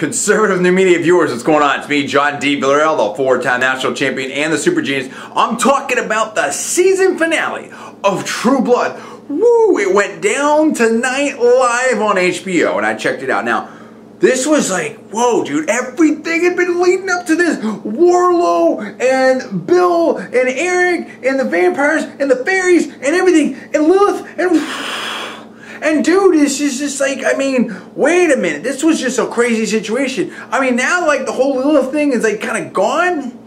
Conservative New Media viewers, what's going on? It's me, John D. Villarreal, the four-time national champion and the Super Genius. I'm talking about the season finale of True Blood. Woo! It went down tonight live on HBO, and I checked it out. Now, this was like, whoa, dude, everything had been leading up to this. Warlow and Bill and Eric and the vampires and the fairies and everything and Lilith and and dude, this is just like, I mean, wait a minute. This was just a crazy situation. I mean, now like the whole Lilith thing is like kind of gone.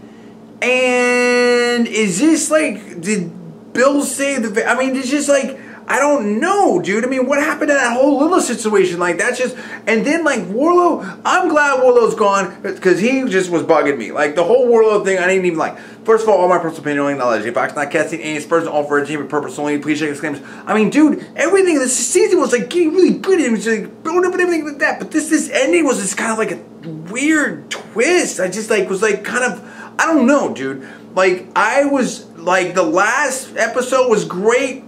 And is this like, did Bill say the, I mean, it's just like, I don't know, dude. I mean, what happened to that whole little situation? Like, that's just, and then like Warlow, I'm glad Warlow's gone because he just was bugging me. Like, the whole Warlow thing, I didn't even like. First of all, all my personal opinion, only knowledge. If I'm not casting any Spurs all for a team of purpose only, please check exclaims. I mean, dude, everything this season was like getting really good. It was like building up and everything like that. But this, this ending was just kind of like a weird twist. I just like, was like kind of, I don't know, dude. Like, I was, like, the last episode was great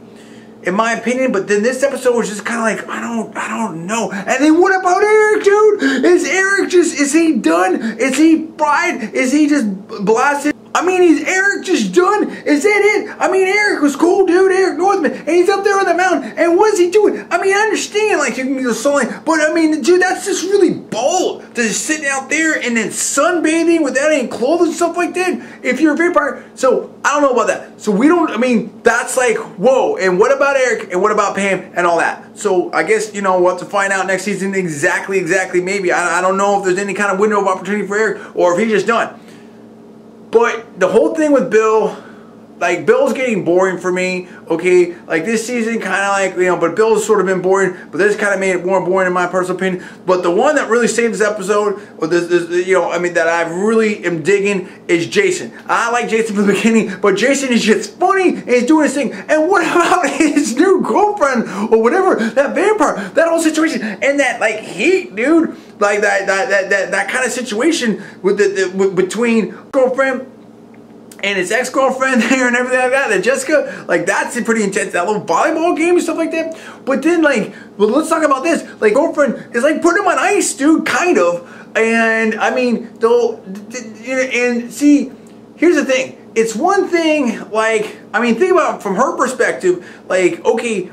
in my opinion. But then this episode was just kind of like I don't, I don't know. And then what about Eric, dude? Is Eric just is he done? Is he fried? Is he just blasted? I mean, is Eric just done? Is that it? I mean, Eric was cool, dude, Eric Northman, and he's up there on the mountain, and what is he doing? I mean, I understand, like, you can be the sun, but I mean, dude, that's just really bold to just sit out there and then sunbathing without any clothes and stuff like that if you're a vampire. So, I don't know about that. So, we don't, I mean, that's like, whoa, and what about Eric, and what about Pam, and all that? So, I guess, you know, we'll have to find out next season exactly, exactly, maybe. I, I don't know if there's any kind of window of opportunity for Eric, or if he's just done. But the whole thing with Bill, like Bill's getting boring for me. Okay, like this season, kind of like you know, but Bill's sort of been boring. But this kind of made it more boring in my personal opinion. But the one that really saved this episode, or this, this, you know, I mean, that I really am digging is Jason. I like Jason from the beginning, but Jason is just funny and he's doing his thing. And what about his new girlfriend or whatever? That vampire, that whole situation, and that like heat, dude like that that that that, that kind of situation with the, the with, between girlfriend and his ex-girlfriend there and everything like that, that Jessica, like that's pretty intense. That little volleyball game and stuff like that. But then like, well, let's talk about this. Like girlfriend is like putting him on ice, dude, kind of. And I mean, though, and see, here's the thing. It's one thing, like, I mean, think about from her perspective, like, okay,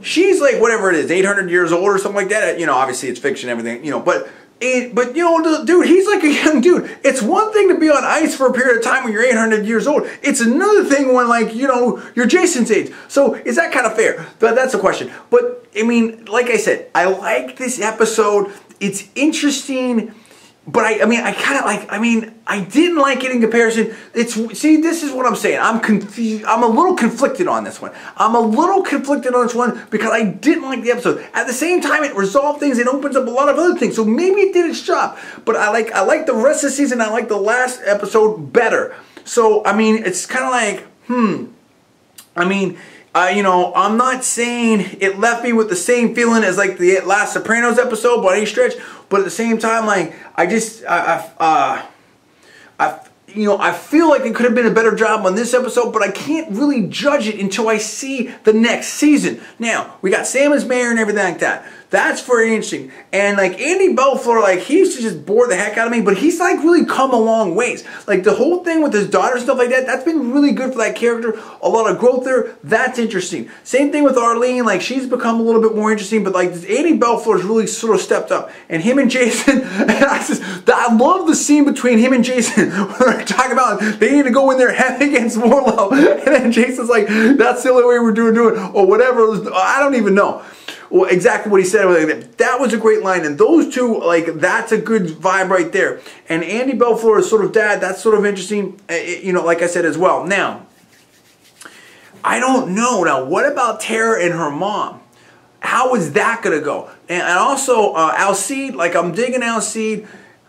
she's like whatever it is, 800 years old or something like that. You know, obviously it's fiction, everything, you know, but it, but you know, dude, he's like a young dude. It's one thing to be on ice for a period of time when you're 800 years old. It's another thing when, like, you know, you're Jason's age. So is that kind of fair? But that's the question. But I mean, like I said, I like this episode. It's interesting but I, I mean, I kind of like, I mean, I didn't like it in comparison. It's, see, this is what I'm saying. I'm confused. I'm a little conflicted on this one. I'm a little conflicted on this one because I didn't like the episode. At the same time, it resolved things. It opens up a lot of other things. So maybe it did its job. But I like, I like the rest of the season. I like the last episode better. So, I mean, it's kind of like, hmm. I mean, you know, I'm not saying it left me with the same feeling as like the last Sopranos episode by any stretch, but at the same time, like I just, I, I, uh, I, you know, I feel like it could have been a better job on this episode, but I can't really judge it until I see the next season. Now, we got Sam as mayor and everything like that. That's very interesting. And like Andy Bellefleur, like he used to just bore the heck out of me, but he's like really come a long ways. Like the whole thing with his daughter and stuff like that, that's been really good for that character. A lot of growth there. That's interesting. Same thing with Arlene, like she's become a little bit more interesting, but like Andy Bellefleur really sort of stepped up. And him and Jason, and I, just, I love the scene between him and Jason where they're talking about they need to go in there head against Warlow. And then Jason's like, that's the only way we're doing, doing or whatever. I don't even know well, exactly what he said. That was a great line. And those two, like, that's a good vibe right there. And Andy Bellefleur is sort of dad. That's sort of interesting, eh, eh, you know, like I said as well. Now, I don't know. Now, what about Tara and her mom? How is that going to go? And, and also, uh, Alcide, like, I'm digging Alcide.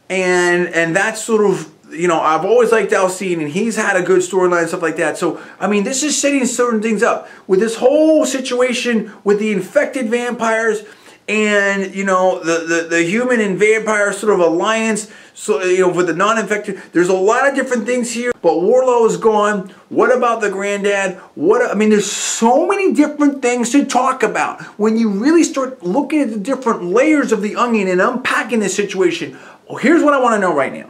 And, and that's sort of you know, I've always liked Alcide, and he's had a good storyline and stuff like that. So, I mean, this is setting certain things up. With this whole situation with the infected vampires and you know the, the the human and vampire sort of alliance so you know with the non-infected there's a lot of different things here but Warlow is gone what about the granddad what I mean there's so many different things to talk about when you really start looking at the different layers of the onion and unpacking this situation well here's what I want to know right now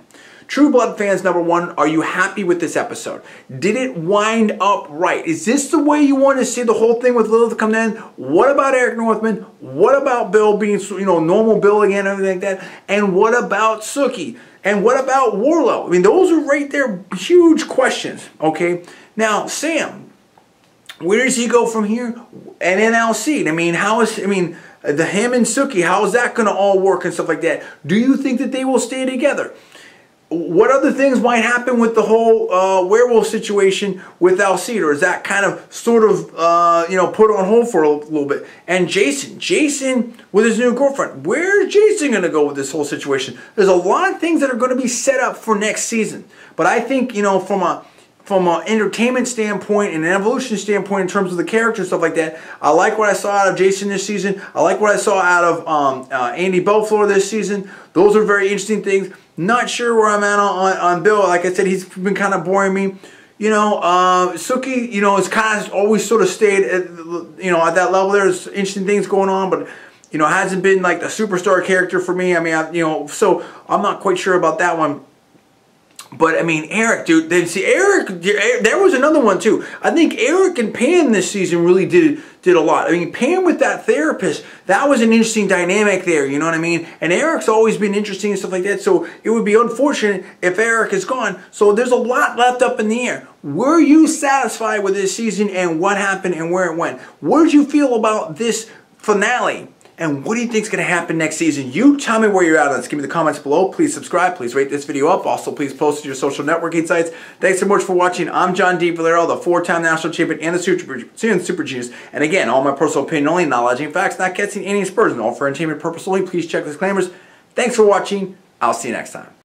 True Blood fans, number one, are you happy with this episode? Did it wind up right? Is this the way you want to see the whole thing with Lilith come in? What about Eric Northman? What about Bill being, you know, normal Bill again, everything like that? And what about Sookie? And what about Warlow? I mean, those are right there huge questions, okay? Now, Sam, where does he go from here? And Alcide, I mean, how is, I mean, the him and Sookie, how is that going to all work and stuff like that? Do you think that they will stay together? What other things might happen with the whole uh, werewolf situation with Alcide? Is that kind of sort of, uh, you know, put on hold for a little bit? And Jason, Jason with his new girlfriend, where's Jason going to go with this whole situation? There's a lot of things that are going to be set up for next season. But I think, you know, from a from an entertainment standpoint and an evolution standpoint in terms of the character and stuff like that, I like what I saw out of Jason this season. I like what I saw out of um, uh, Andy Bellefleur this season. Those are very interesting things. Not sure where I'm at on, on Bill. Like I said, he's been kind of boring me. You know, uh, Sookie, you know, has kind of always sort of stayed at, you know, at that level. There's interesting things going on, but, you know, hasn't been like the superstar character for me. I mean, I, you know, so I'm not quite sure about that one. But I mean, Eric, dude. Then see, Eric. There was another one too. I think Eric and Pam this season really did did a lot. I mean, Pam with that therapist, that was an interesting dynamic there. You know what I mean? And Eric's always been interesting and stuff like that. So it would be unfortunate if Eric is gone. So there's a lot left up in the air. Were you satisfied with this season and what happened and where it went? What did you feel about this finale? And what do you think is going to happen next season? You tell me where you're at on this. Give me the comments below. Please subscribe. Please rate this video up. Also, please post to your social networking sites. Thanks so much for watching. I'm John D. Villarreal, the four-time national champion and the super, super genius. And again, all my personal opinion only, knowledge and facts, not catching any aspersion. All for entertainment purpose only. Please check the disclaimers. Thanks for watching. I'll see you next time.